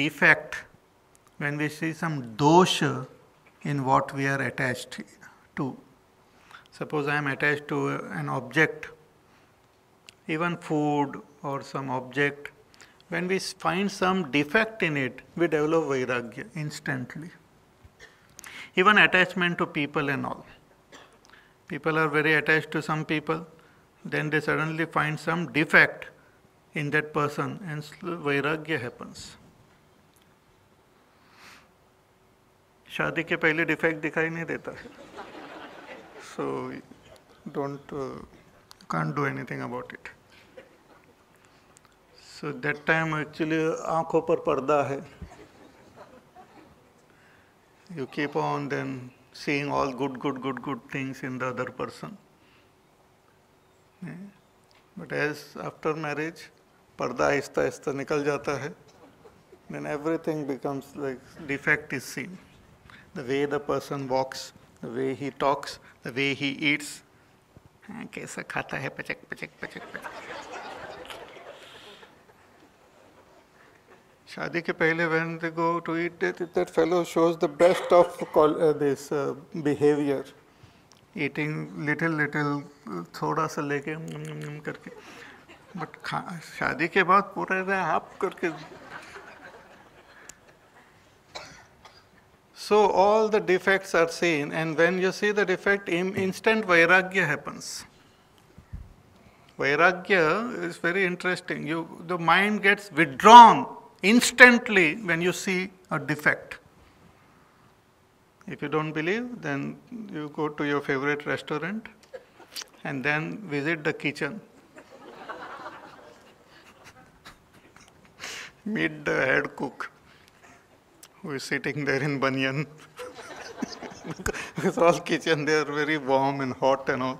defect, when we see some dosha in what we are attached to. Suppose I am attached to an object, even food or some object. When we find some defect in it, we develop vairagya instantly. Even attachment to people and all. People are very attached to some people, then they suddenly find some defect in that person and vairagya happens. शादी के पहले defect दिखाई नहीं देता। So don't can do anything about it so that time actually आँखों पर पर्दा है। You keep on then seeing all good good good good things in the other person but as after marriage पर्दा आहिस्ता आहिस्ता निकल जाता है। Then everything becomes like defect is seen The way the person walks, the way he talks, the way he eats. कैसा खाता है पचक पचक पचक पचक शादी के पहले when they go to eat that, that fellow shows the best of uh, this uh, behavior eating little little थोड़ा सा लेके करके बट शादी के बाद पूरा आप करके So all the defects are seen, and when you see the defect, instant vairagya happens. Vairagya is very interesting. You, the mind gets withdrawn instantly when you see a defect. If you don't believe, then you go to your favorite restaurant and then visit the kitchen. Meet the head cook is sitting there in banyan. because all kitchen they are very warm and hot and all.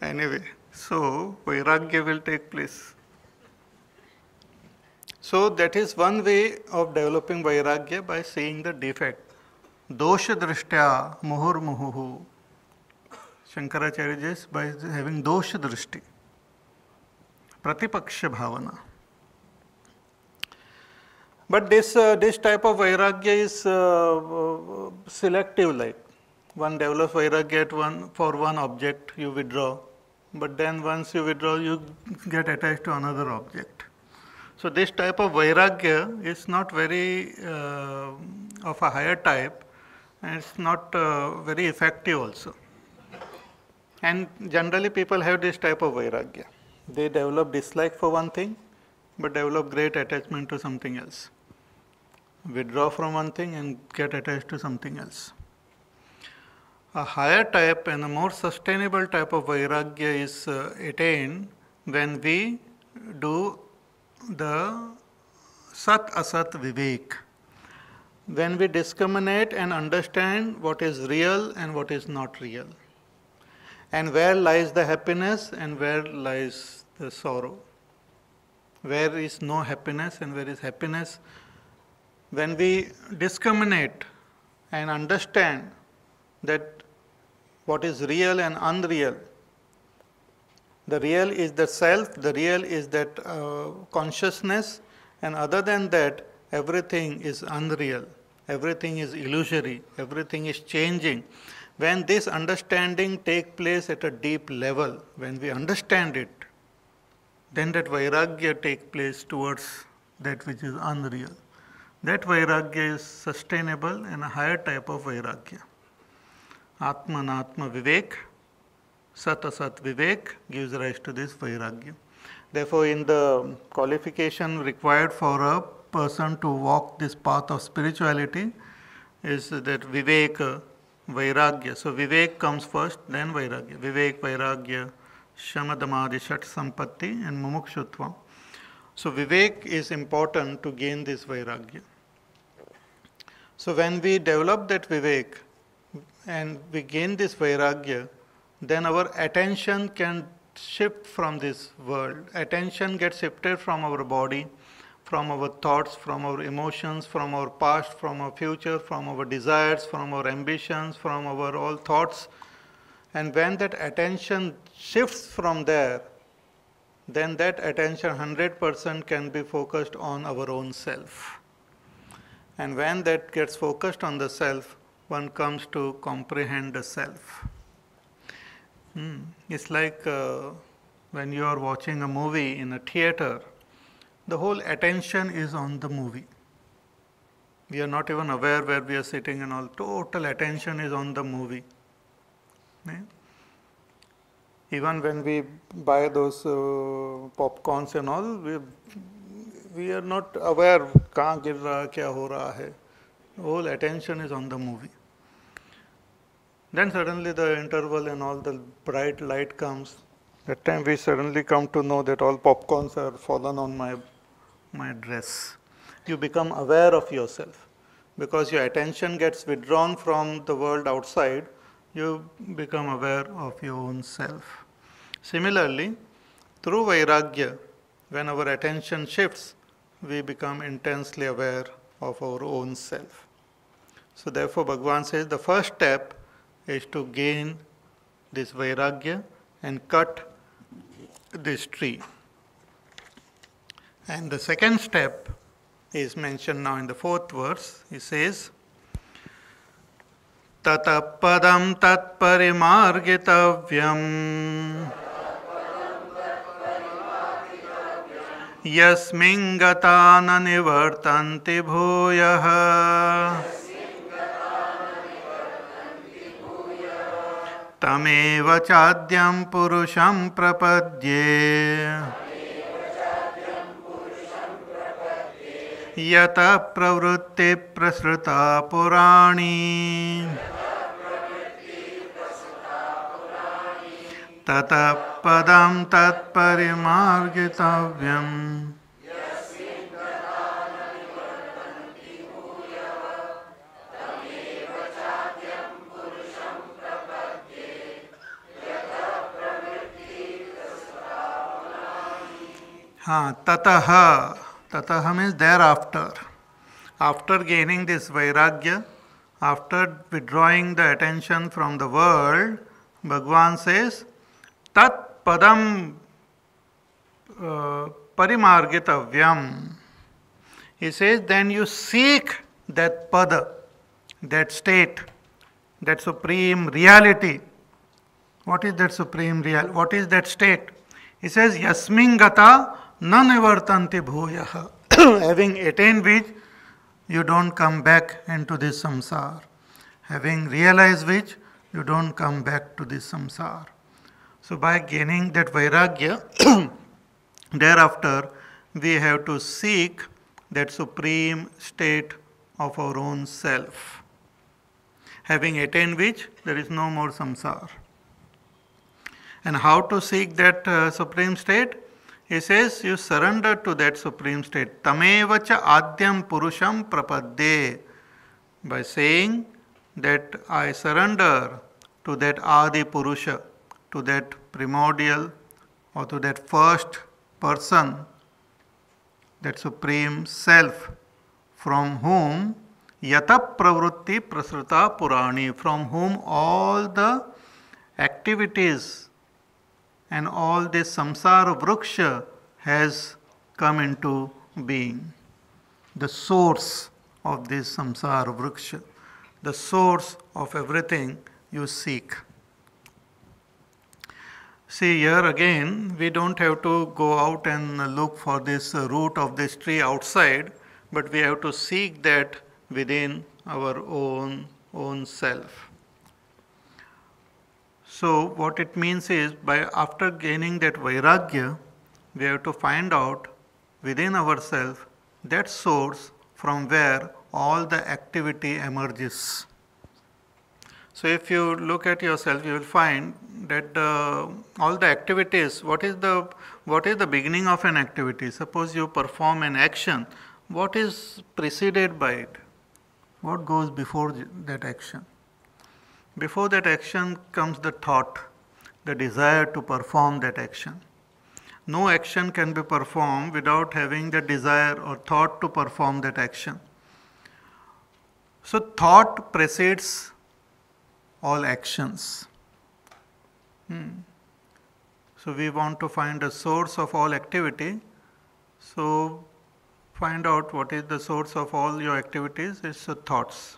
Anyway, so vairagya will take place. So that is one way of developing vairagya by seeing the defect. Dosha drishtya muhur muhuhu. Shankaracharya says by having dosha drishti. Pratipaksha bhavana. But this, uh, this type of vairagya is uh, uh, selective like. One develops vairagya one, for one object, you withdraw. But then once you withdraw, you get attached to another object. So this type of vairagya is not very uh, of a higher type and it's not uh, very effective also. And generally people have this type of vairagya. They develop dislike for one thing, but develop great attachment to something else withdraw from one thing and get attached to something else. A higher type and a more sustainable type of vairagya is uh, attained when we do the sat asat vivek. When we discriminate and understand what is real and what is not real, and where lies the happiness and where lies the sorrow, where is no happiness and where is happiness, when we discriminate and understand that what is real and unreal, the real is the self, the real is that uh, consciousness, and other than that, everything is unreal, everything is illusory, everything is changing. When this understanding take place at a deep level, when we understand it, then that vairagya take place towards that which is unreal. That vairagya is sustainable and a higher type of vairagya. Atma Atma Vivek, Sat Asat Vivek gives rise to this vairagya. Therefore, in the qualification required for a person to walk this path of spirituality is that Vivek, Vairagya. So, Vivek comes first, then Vairagya. Vivek, Vairagya, Shamadamadi, Shat Sampatti, and Mumukshutva. So Vivek is important to gain this Vairagya. So when we develop that Vivek and we gain this Vairagya, then our attention can shift from this world. Attention gets shifted from our body, from our thoughts, from our emotions, from our past, from our future, from our desires, from our ambitions, from our all thoughts. And when that attention shifts from there, then that attention 100% can be focused on our own self. And when that gets focused on the self, one comes to comprehend the self. Hmm. It's like uh, when you are watching a movie in a theater, the whole attention is on the movie. We are not even aware where we are sitting and all. Total attention is on the movie. Yeah? Even when we buy those uh, popcorns and all, we, we are not aware कहाँ गिर रहा क्या हो रहा है. Whole attention is on the movie. Then suddenly the interval and all the bright light comes. That time we suddenly come to know that all popcorns are fallen on my my dress. You become aware of yourself. Because your attention gets withdrawn from the world outside, you become aware of your own self. Similarly, through Vairagya, when our attention shifts, we become intensely aware of our own self. So, therefore, Bhagavan says the first step is to gain this Vairagya and cut this tree. And the second step is mentioned now in the fourth verse. He says, ततः पदं तत्परिमार्गितव्यम्। यस्मिन् गता न निवर्तन्ति भूयः। तमेव चाद्यं पुरुषं प्रपद्ये। यतः प्रवृत्तिप्रसृता पुराणी। ततः पद तत्परिमार्गितव्यम् हाँ ततः ततः means there after after gaining this vairagya after withdrawing the attention from the world Bhagavan says तत्पदम परिमार्गितव्यम। इसे then you seek that pada that state that supreme reality what is that supreme real what is that state इसे यस्मिन गता न निवर्तनते भूय having attain which you don't come back in to this samsara having realise which you don't come back to this samsara So by gaining that vairagya, thereafter we have to seek that supreme state of our own self. Having attained which, there is no more samsara. And how to seek that uh, supreme state? He says, You surrender to that supreme state. Tamevacha adyam purusham prapadde. By saying that I surrender to that Adi Purusha, to that primordial or to that first person, that supreme self, from whom yata pravrutti prasruta purani, from whom all the activities and all this samsara vriksha has come into being. The source of this samsara vriksha, the source of everything you seek. See, here again, we don't have to go out and look for this root of this tree outside, but we have to seek that within our own, own self. So what it means is by after gaining that vairagya, we have to find out within ourselves that source from where all the activity emerges. So if you look at yourself, you will find that uh, all the activities, what is the what is the beginning of an activity? Suppose you perform an action, what is preceded by it? What goes before that action? Before that action comes the thought, the desire to perform that action. No action can be performed without having the desire or thought to perform that action. So, thought precedes all actions. Hmm. So we want to find the source of all activity. So find out what is the source of all your activities, it's the thoughts.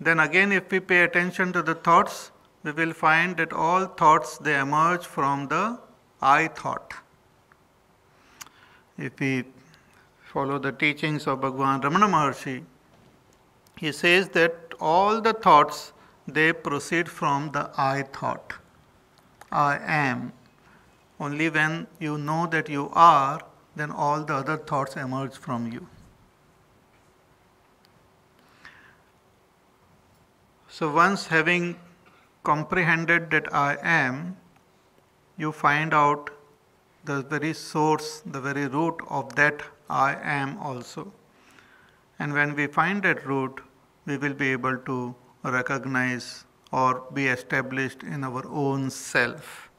Then again if we pay attention to the thoughts, we will find that all thoughts they emerge from the I thought. If we follow the teachings of Bhagwan Ramana Maharshi, he says that all the thoughts they proceed from the I thought. I am. Only when you know that you are, then all the other thoughts emerge from you. So, once having comprehended that I am, you find out the very source, the very root of that I am also. And when we find that root, we will be able to recognize or be established in our own self,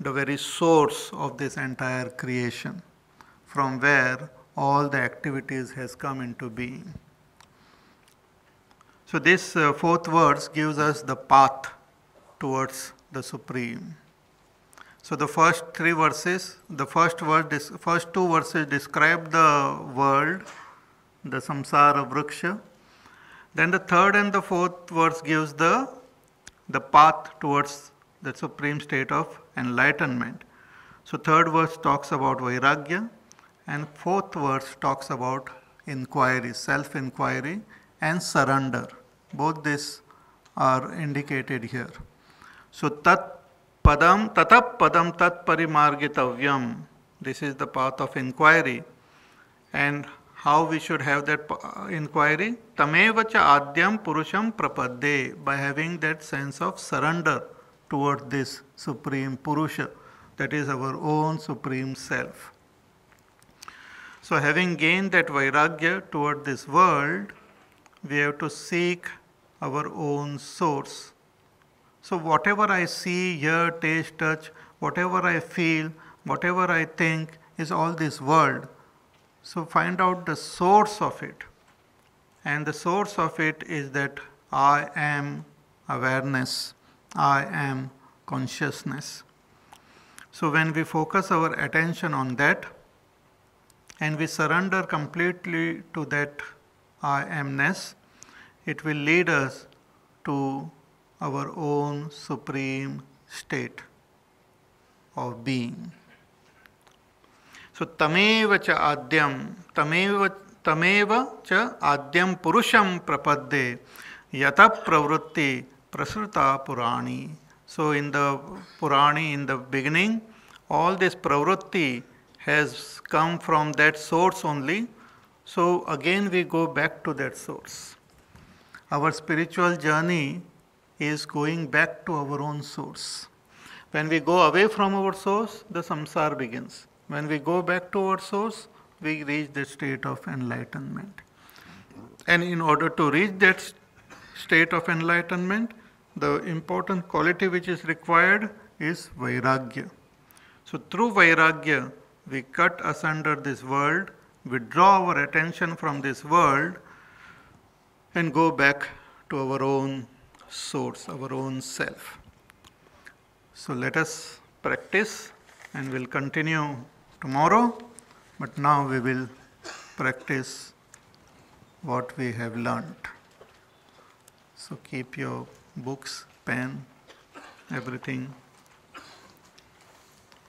the very source of this entire creation, from where all the activities has come into being. So this uh, fourth verse gives us the path towards the supreme. So the first three verses, the first verse, first two verses describe the world, the samsara vriksha. Then the third and the fourth verse gives the the path towards the supreme state of enlightenment. So third verse talks about vairagya, and fourth verse talks about inquiry, self-inquiry, and surrender. Both these are indicated here. So tat padam tatap padam tat parimargitavyam. This is the path of inquiry. And how we should have that uh, inquiry? Tameva cha adyam purusham prapadde. By having that sense of surrender toward this supreme purusha. That is our own supreme self. So having gained that vairagya toward this world, we have to seek our own source. So, whatever I see, hear, taste, touch, whatever I feel, whatever I think is all this world. So, find out the source of it. And the source of it is that I am awareness, I am consciousness. So, when we focus our attention on that and we surrender completely to that I amness, it will lead us to our own supreme state of being. So तमेव च आद्यम तमेव तमेव च आद्यम पुरुषम प्रपद्ये यत प्रवृत्ति प्रसृता पुराणी सो इन द पुराणी in the beginning all this pravritti has come from that source only so again we go back to that source our spiritual journey is going back to our own source when we go away from our source the samsara begins When we go back to our source, we reach the state of enlightenment. And in order to reach that state of enlightenment, the important quality which is required is vairagya. So, through vairagya, we cut asunder this world, withdraw our attention from this world, and go back to our own source, our own self. So let us practice and we'll continue tomorrow, but now we will practice what we have learned. So keep your books, pen, everything,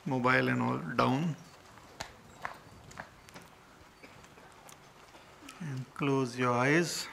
mobile and all down. And close your eyes.